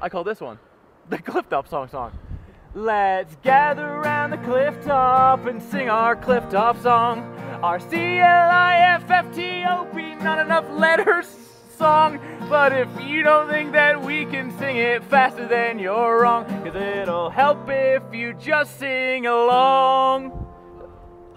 I call this one the Cliff Top Song song. Let's gather around the cliff top and sing our cliff top song. Our C-L-I-F-F-T-O-P, not enough letters song. But if you don't think that we can sing it faster, then you're wrong. Cause it'll help if you just sing along.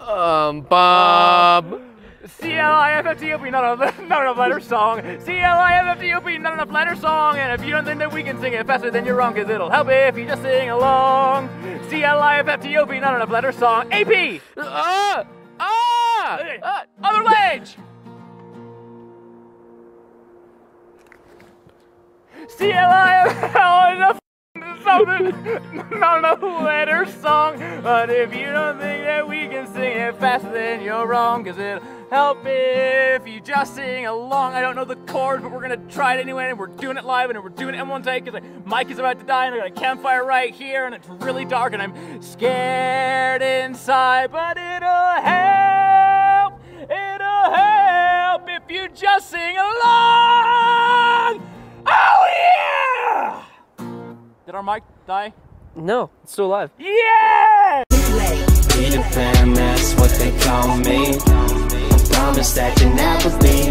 Um, Bob. C-L-I-F-F-T-O-P, not enough, not enough letter song. C-L-I-F-F-T-O-P, not enough letter song. And if you don't think that we can sing it faster, then you're wrong, cause it'll help if you just sing along. C-L-I-F-F-T-O-P, not enough letter song. A-P! Ah! Ah! Uh, other language! C-L-I-F-L, not enough letter song. But if you don't think that we can sing it faster, then you're wrong, cause it'll help if you just sing along. I don't know the chords, but we're gonna try it anyway, and we're doing it live, and we're doing it in one take, cause mic is about to die, and I got a campfire right here, and it's really dark, and I'm scared inside, but it'll help, it'll help if you just sing along. Oh yeah! Did our mic die? No, it's still alive. Yeah! Call me. Promise that you'll never be